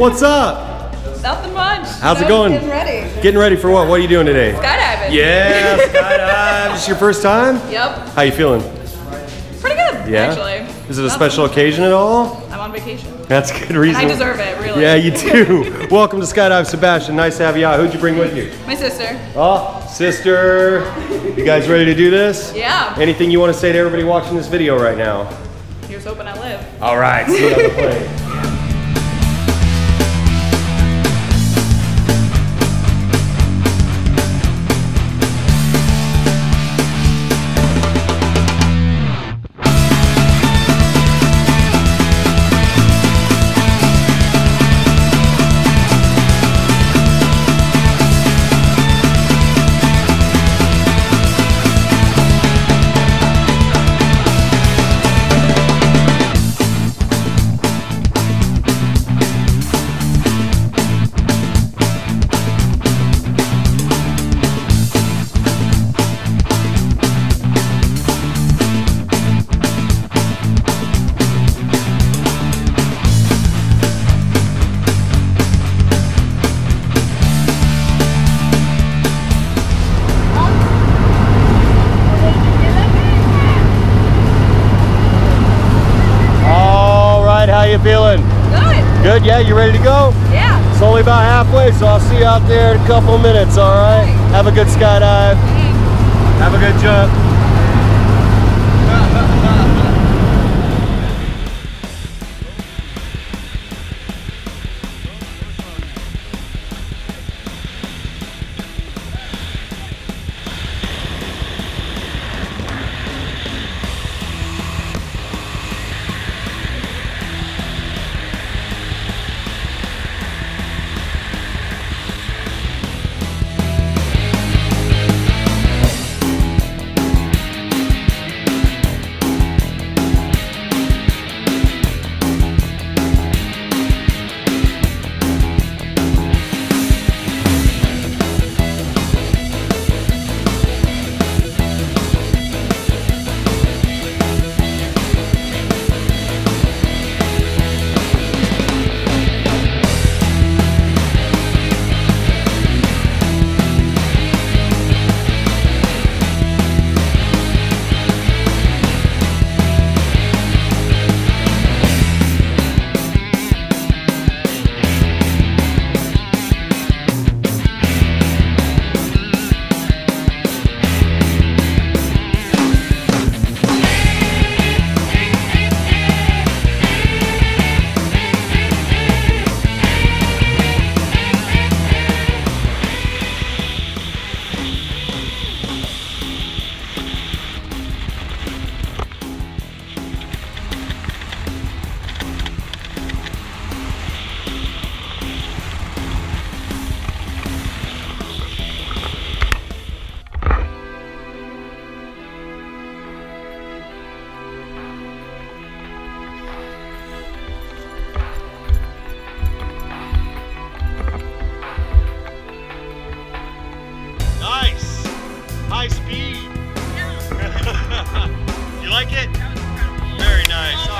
What's up? Nothing much. How's it going? Getting ready. Getting ready for what? What are you doing today? Skydiving. Yeah, skydive. This your first time? Yep. How you feeling? Pretty good. Yeah. Actually. Is it a Not special occasion at all? I'm on vacation. That's good reason. I deserve it, really. Yeah, you do. Welcome to Skydive Sebastian. Nice to have you out. Who'd you bring with you? My sister. Oh, sister. You guys ready to do this? Yeah. Anything you want to say to everybody watching this video right now? Here's hoping I live. All right, see you on the plane. good? Yeah, you ready to go? Yeah. It's only about halfway, so I'll see you out there in a couple minutes, all right? Have a good skydive. Thanks. Have a good jump. nice. High speed. You like it? Very nice.